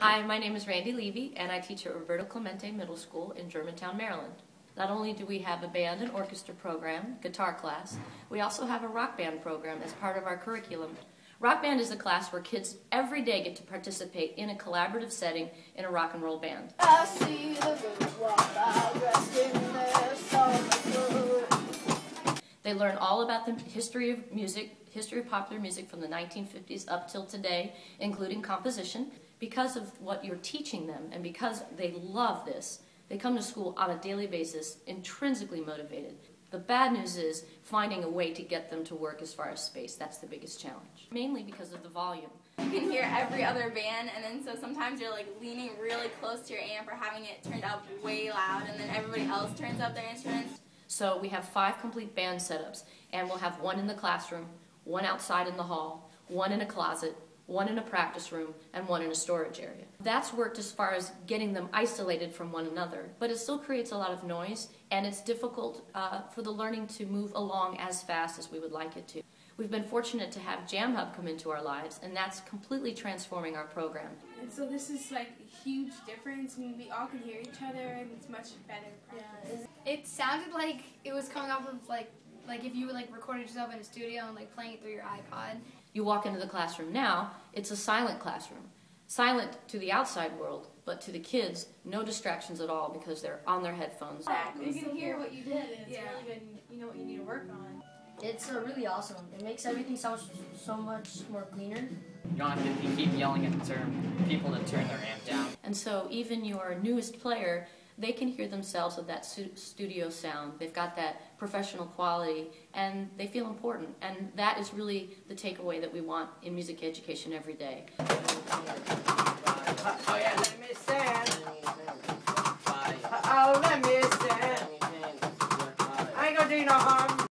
Hi, my name is Randy Levy, and I teach at Roberto Clemente Middle School in Germantown, Maryland. Not only do we have a band and orchestra program, guitar class, we also have a rock band program as part of our curriculum. Rock band is a class where kids every day get to participate in a collaborative setting in a rock and roll band. I see the good walk by dressed in their summer clothes. They learn all about the history of music, history of popular music from the 1950s up till today, including composition. Because of what you're teaching them and because they love this, they come to school on a daily basis intrinsically motivated. The bad news is finding a way to get them to work as far as space. That's the biggest challenge. Mainly because of the volume. You can hear every other band, and then so sometimes you're like leaning really close to your amp or having it turned up way loud, and then everybody else turns up their instruments. So we have five complete band setups, and we'll have one in the classroom, one outside in the hall, one in a closet, one in a practice room, and one in a storage area. That's worked as far as getting them isolated from one another, but it still creates a lot of noise, and it's difficult uh, for the learning to move along as fast as we would like it to. We've been fortunate to have JamHub come into our lives, and that's completely transforming our program. And so this is like a huge difference, and we all can hear each other, and it's much better. practice. It sounded like it was coming off of like like if you were like recorded yourself in a studio and like playing it through your iPod. You walk into the classroom now, it's a silent classroom. Silent to the outside world, but to the kids, no distractions at all because they're on their headphones. You can hear what you did, and it's Yeah. really good. You know what you need to work on. It's uh, really awesome. It makes everything sound so much more cleaner. You don't have to keep yelling at the turn people to turn their amp down. And so even your newest player, they can hear themselves with that studio sound. They've got that professional quality and they feel important. And that is really the takeaway that we want in music education every day. Oh, yeah, let me stand. Oh, let me stand. I ain't gonna do no harm.